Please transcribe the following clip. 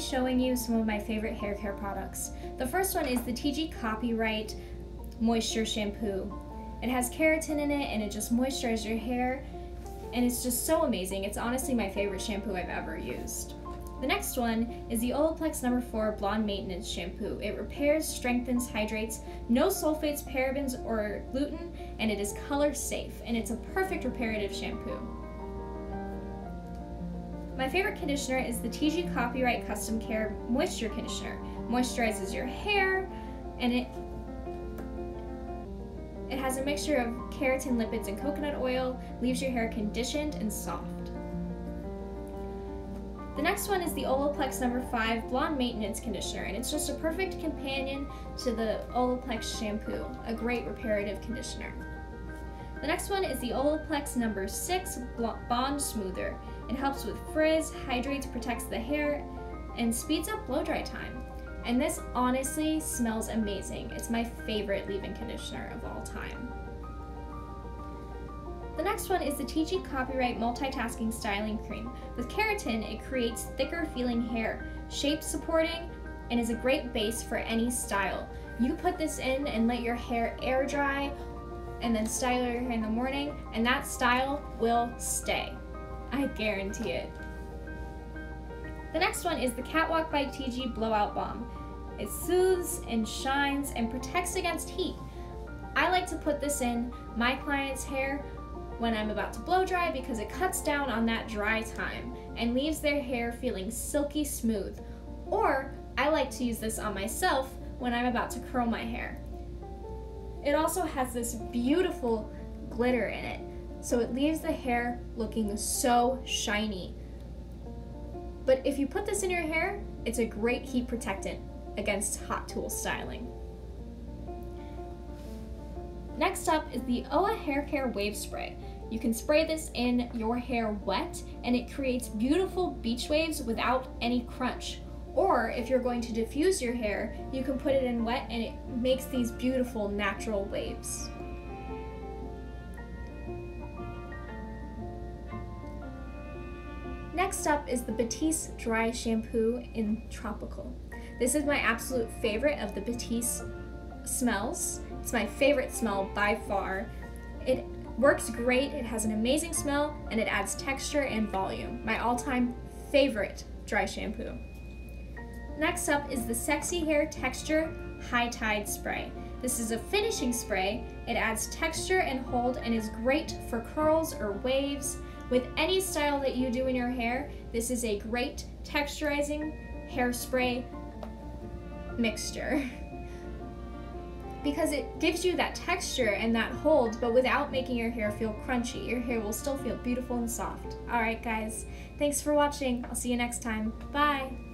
showing you some of my favorite hair care products. The first one is the TIGI Copyright Moisture Shampoo. It has keratin in it and it just moisturizes your hair and it's just so amazing. It's honestly my favorite shampoo I've ever used. The next one is the Olaplex number 4 Blonde Maintenance Shampoo. It repairs, strengthens, hydrates, no sulfates, parabens, or gluten, and it is color safe, and it's a perfect reparative shampoo. My favorite conditioner is the TIGI Copyright Custom Care Moisture Conditioner. Moisturizes your hair, and it it has a mixture of keratin lipids and coconut oil, leaves your hair conditioned and soft. The next one is the Olaplex number 5 Blonde Maintenance Conditioner, and it's just a perfect companion to the Olaplex shampoo, a great reparative conditioner. The next one is the Olaplex number 6 Bond Smoother. It helps with frizz, hydrates, protects the hair, and speeds up blow dry time. And this honestly smells amazing. It's my favorite leave-in conditioner of all time. The next one is the TIGI Copyright Multitasking Styling Cream. With keratin, it creates thicker feeling hair, shape supporting, and is a great base for any style. You put this in and let your hair air dry and then style your hair in the morning, and that style will stay. I guarantee it. The next one is the Catwalk by TIGI Blowout Balm. It soothes and shines and protects against heat. I like to put this in my client's hair when I'm about to blow dry because it cuts down on that dry time and leaves their hair feeling silky smooth. Or I like to use this on myself when I'm about to curl my hair. It also has this beautiful glitter in it, so it leaves the hair looking so shiny but if you put this in your hair, it's a great heat protectant against hot tool styling. Next up is the OA Hair Care Wave Spray. You can spray this in your hair wet and it creates beautiful beach waves without any crunch. Or if you're going to diffuse your hair, you can put it in wet and it makes these beautiful natural waves. Next up is the Batiste Dry Shampoo in Tropical. This is my absolute favorite of the Batiste smells. It's my favorite smell by far. It works great, it has an amazing smell, and it adds texture and volume. My all-time favorite dry shampoo. Next up is the Sexy Hair Texture High Tide Spray. This is a finishing spray. It adds texture and hold and is great for curls or waves. With any style that you do in your hair, this is a great texturizing hairspray mixture. because it gives you that texture and that hold, but without making your hair feel crunchy. Your hair will still feel beautiful and soft. Alright guys, thanks for watching. I'll see you next time. Bye!